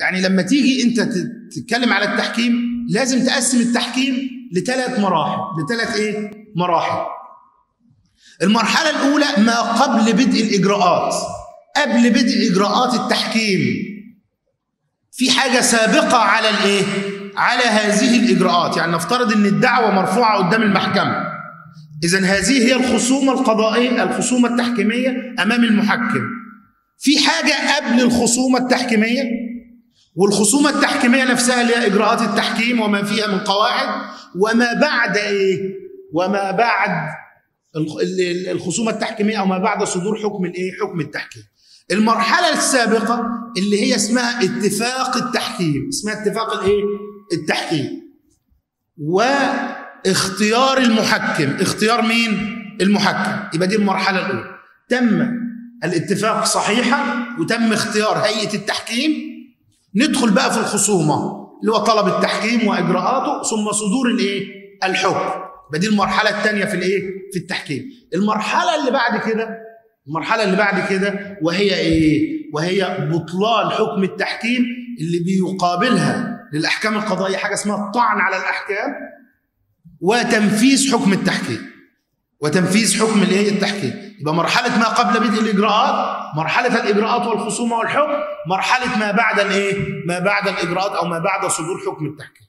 يعني لما تيجي انت تتكلم على التحكيم لازم تقسم التحكيم لثلاث مراحل لثلاث إيه؟ مراحل. المرحلة الأولى ما قبل بدء الإجراءات. قبل بدء إجراءات التحكيم. في حاجة سابقة على الإيه؟ على هذه الإجراءات. يعني نفترض إن الدعوة مرفوعة قدام المحكمة. اذا هذه هي الخصومة القضائية الخصومة التحكيمية أمام المحكم. في حاجة قبل الخصومة التحكيمية؟ والخصومة التحكيمية نفسها اللي هي إجراءات التحكيم وما فيها من قواعد وما بعد إيه؟ وما بعد الخصومة التحكيمية أو ما بعد صدور حكم الإيه؟ حكم التحكيم. المرحلة السابقة اللي هي اسمها اتفاق التحكيم، اسمها اتفاق الإيه؟ التحكيم. واختيار المحكم، اختيار مين؟ المحكم، يبقى دي المرحلة الأولى. تم الاتفاق صحيحا وتم اختيار هيئة التحكيم ندخل بقى في الخصومة اللي هو طلب التحكيم وإجراءاته ثم صدور الإيه؟ الحكم. بدي المرحلة الثانية في الإيه؟ في التحكيم. المرحلة اللي بعد كده المرحلة اللي بعد كده وهي إيه؟ وهي بطلان حكم التحكيم اللي بيقابلها للأحكام القضائية حاجة اسمها الطعن على الأحكام وتنفيذ حكم التحكيم. وتنفيذ حكم الايه التحكيم. يبقى مرحلة ما قبل بدء الإجراءات مرحلة الإجراءات والخصومة والحكم مرحلة ما بعد الإيه؟ ما بعد الإجراءات أو ما بعد صدور حكم التحكيم.